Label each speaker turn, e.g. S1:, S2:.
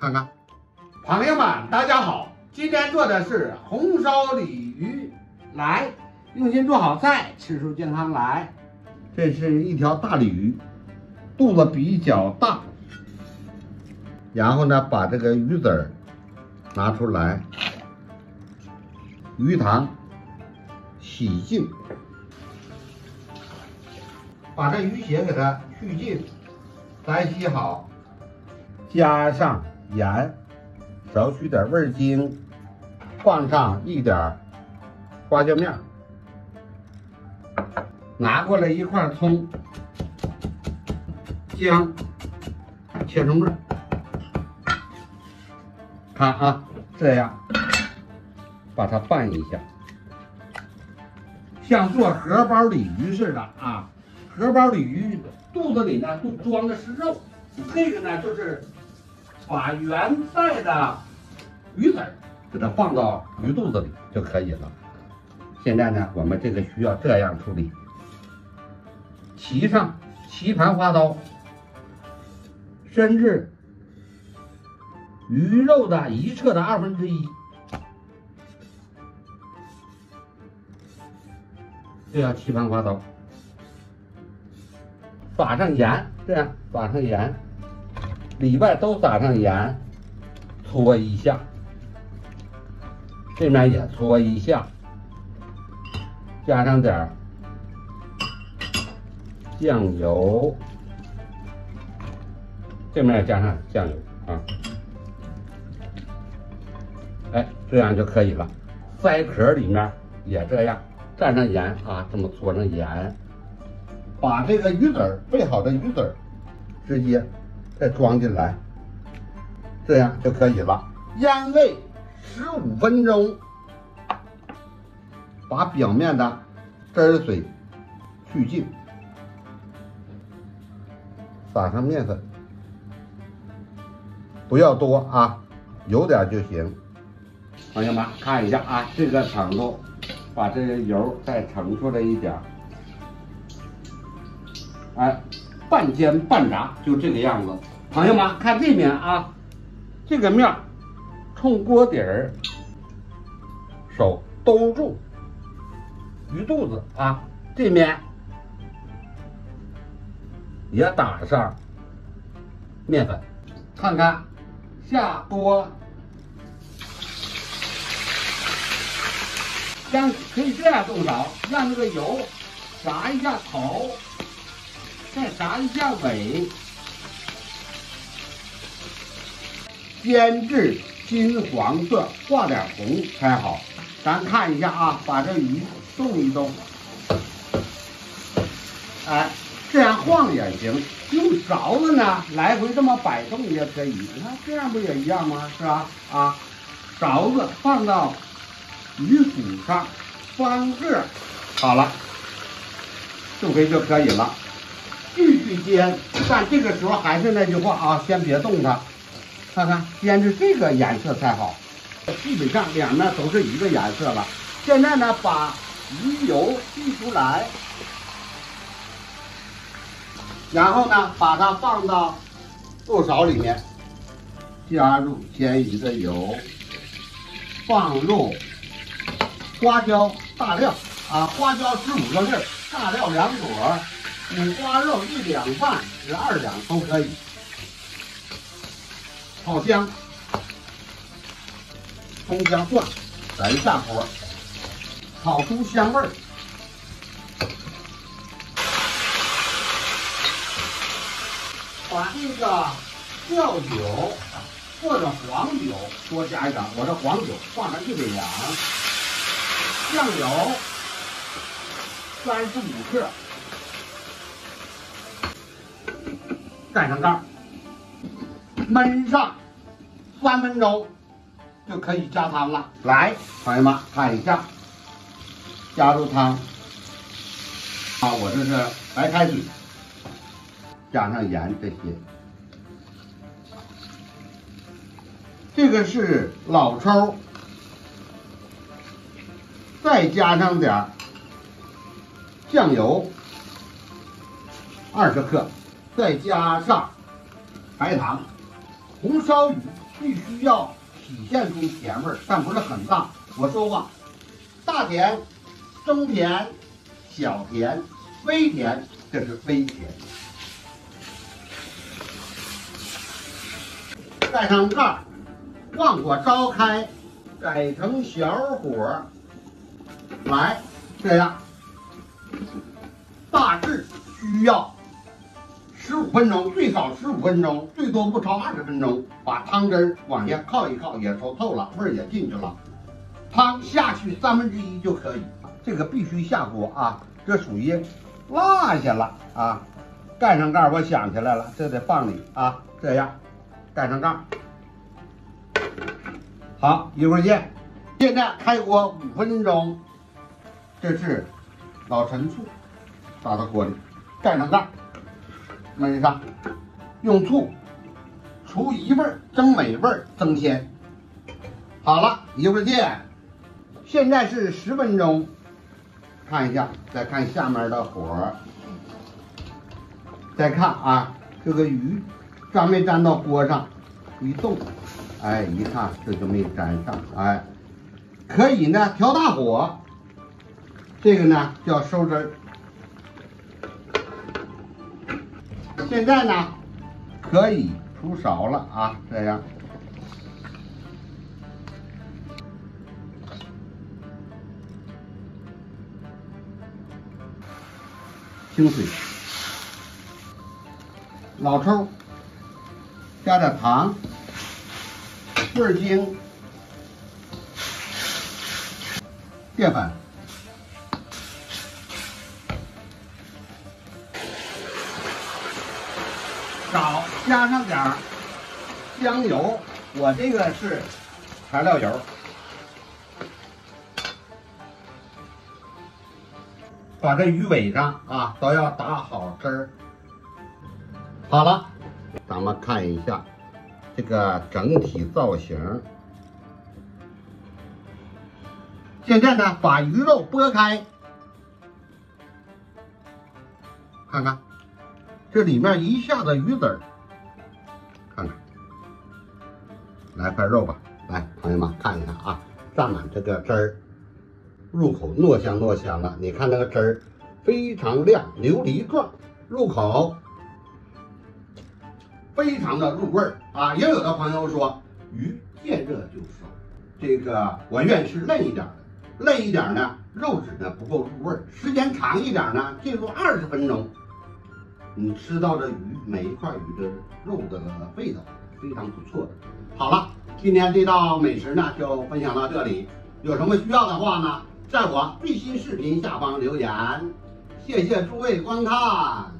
S1: 看看，朋友们，大家好，今天做的是红烧鲤鱼，来，用心做好菜，吃出健康来。这是一条大鲤鱼，肚子比较大。然后呢，把这个鱼籽儿拿出来，鱼塘洗净，把这鱼血给它去净，再洗好，加上盐，少许点味精，放上一点花椒面，拿过来一块葱，姜切成末。看啊，这样把它拌一下，像做荷包鲤鱼似的啊。荷包鲤鱼肚子里呢都装的是肉，这个呢就是把原带的鱼籽给它放到鱼肚子里就可以了。现在呢，我们这个需要这样处理：提上棋盘花刀，深至。鱼肉的一侧的二分之一，这样棋盘花刀，撒上盐，这样撒上盐，里外都撒上盐，搓一下，这面也搓一下，加上点酱油，这面加上酱油啊。哎，这样就可以了。塞壳里面也这样，蘸上盐啊，这么搓上盐，把这个鱼籽备好的鱼籽直接再装进来，这样就可以了。腌味十五分钟，把表面的汁水去净，撒上面粉，不要多啊，有点就行。朋友们看一下啊，这个程度，把这个油再盛出来一点哎，半煎半炸就这个样子。朋友们看这面啊，这个面冲锅底儿，手兜住鱼肚子啊，这面也打上面粉，看看下锅。让可以这样动手，让这个油炸一下头，再炸一下尾，煎至金黄色，挂点红才好。咱看一下啊，把这鱼动一动，哎，这样晃也行，用勺子呢来回这么摆动也可以。你看这样不也一样吗？是吧？啊，勺子放到。鱼腹上翻个好了，就回就可以了。继续煎，但这个时候还是那句话啊，先别动它，看看煎至这个颜色才好。基本上两面都是一个颜色了。现在呢，把鱼油沥出来，然后呢，把它放到豆勺里面，加入煎鱼的油，放入。花椒大料啊，花椒十五个粒，大料两朵，五花肉一两半，十二两都可以。炒香，葱姜蒜，咱下锅，炒出香味儿。把这个料酒或者黄酒多加一点，我这黄酒放上一两。酱油三十五克，盖上盖，焖上三分钟就可以加汤了。来，朋友们看一下，加入汤啊，我这是白开水，加上盐这些，这个是老抽。再加上点酱油，二十克，再加上白糖，红烧鱼必须要体现出甜味儿，但不是很大。我说过，大甜、中甜、小甜、微甜，这是微甜。盖上盖儿，旺火烧开，改成小火来，这样，大致需要十五分钟，最少十五分钟，最多不超二十分钟。把汤汁往下靠一靠，也熟透了，味儿也进去了，汤下去三分之一就可以。这个必须下锅啊，这属于落下了啊。盖上盖，我想起来了，这得放里啊，这样。盖上盖，好，一会儿见。现在开锅五分钟，这是老陈醋，打到锅里，盖上盖，焖上，用醋除异味、增美味、增鲜。好了，一会儿见。现在是十分钟，看一下，再看下面的火，再看啊，这个鱼。粘没粘到锅上？一动，哎，一看这就没粘上，哎，可以呢，调大火。这个呢叫收汁儿。现在呢？可以出勺了啊，这样，清水，老抽。加点糖、味精、淀粉，少加上点香油，我这个是材料油，把这鱼尾上啊都要打好汁儿。好了。咱们看一下这个整体造型。现在呢，把鱼肉剥开，看看这里面一下子鱼籽儿，看看，来块肉吧，来，朋友们看一看啊，蘸满这个汁儿，入口糯香糯香的，你看那个汁儿非常亮，琉璃状，入口。非常的入味儿啊！也有的朋友说鱼见热就熟，这个我愿意吃嫩一点的，嫩一点呢，肉质呢不够入味儿，时间长一点呢，进入二十分钟，你吃到的鱼每一块鱼的肉的味道非常不错的。好了，今天这道美食呢就分享到这里，有什么需要的话呢，在我最新视频下方留言。谢谢诸位观看。